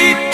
sweet